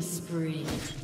Killing spree.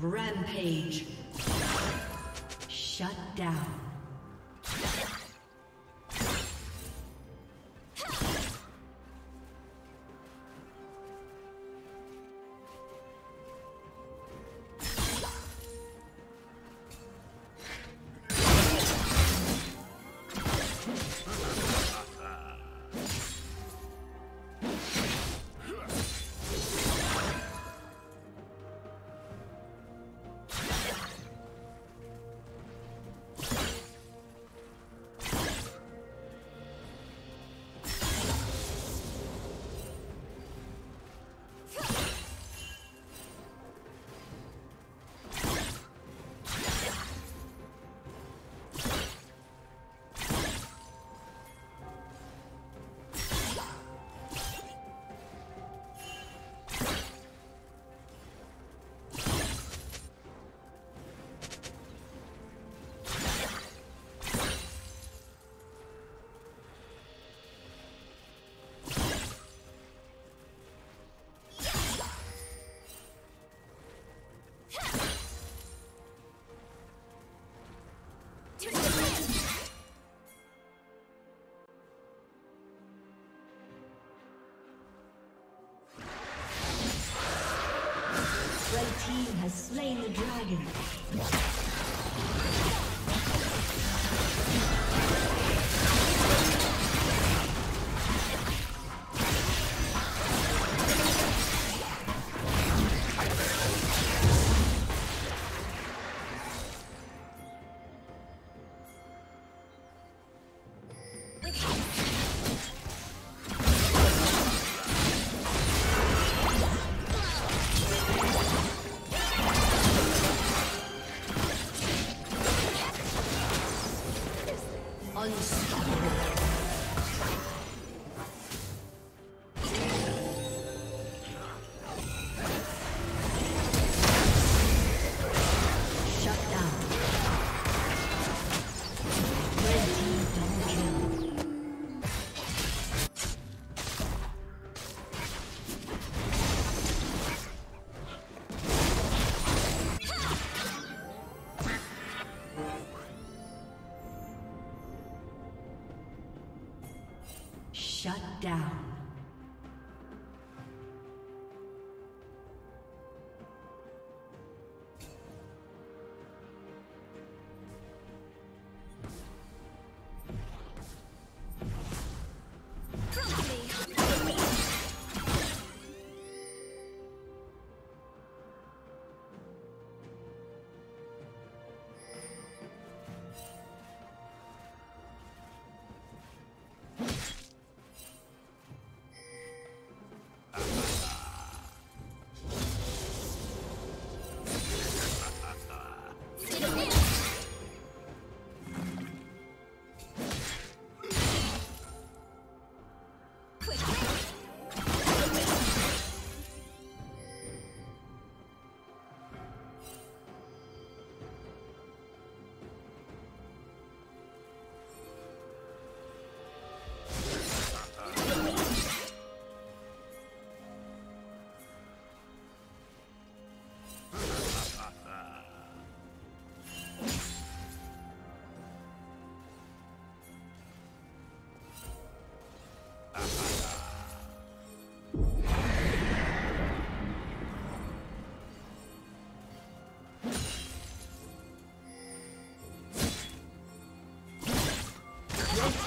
Rampage. Shut down. The Unstoppable.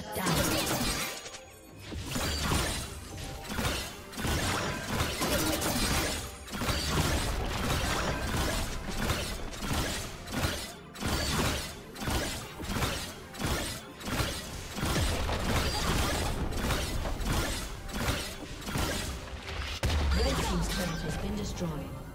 Shut down. Been destroyed.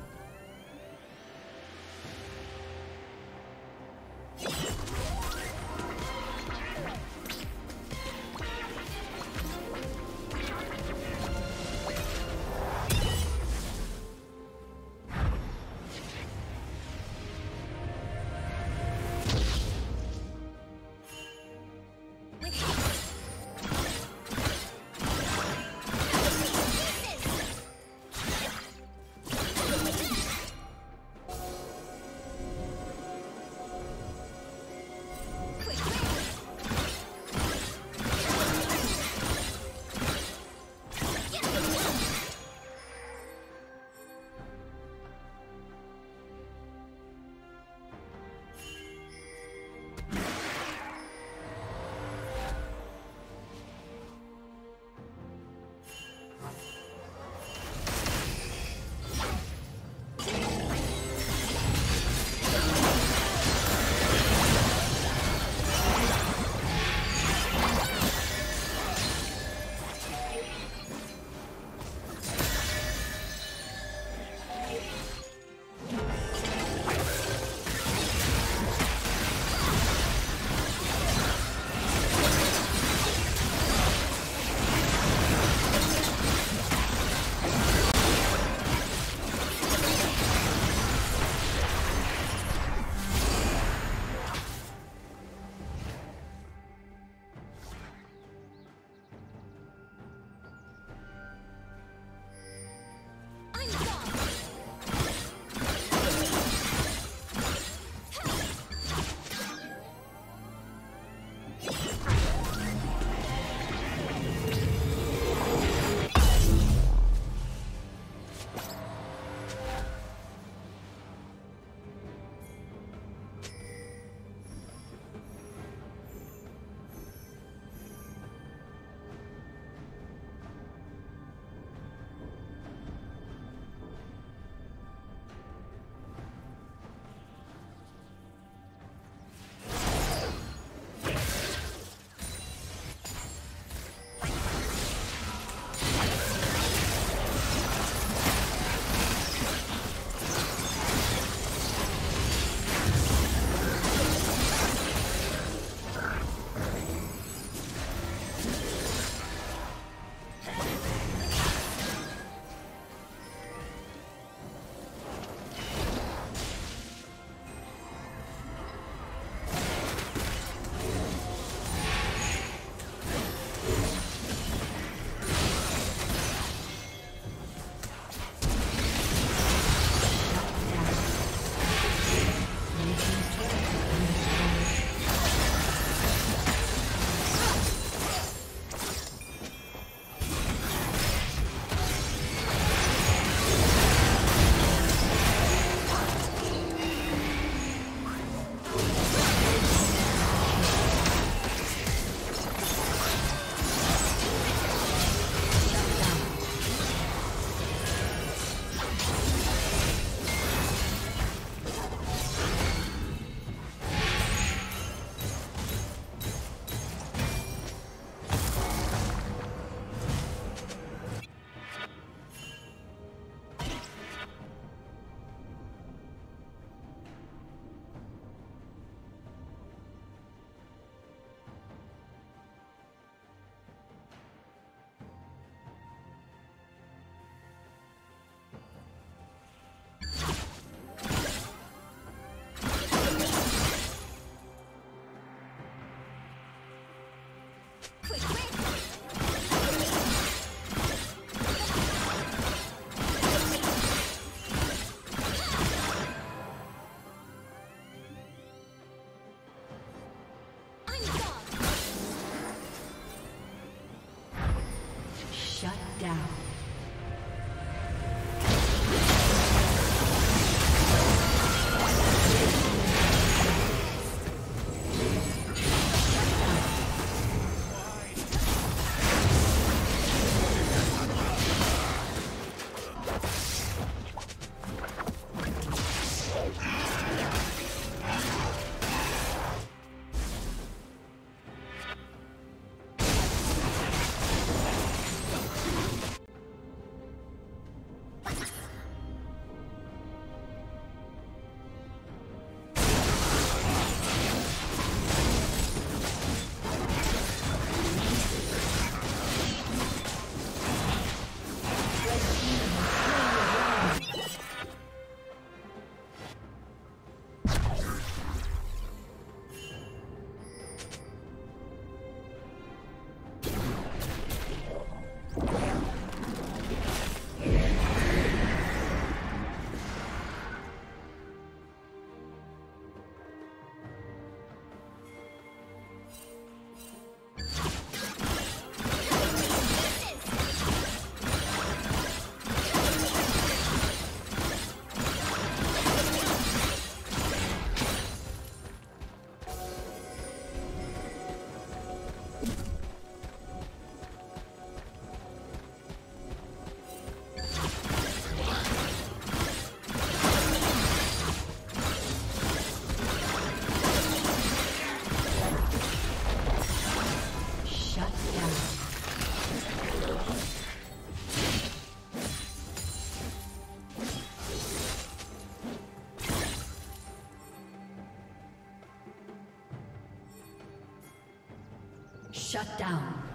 Shut down.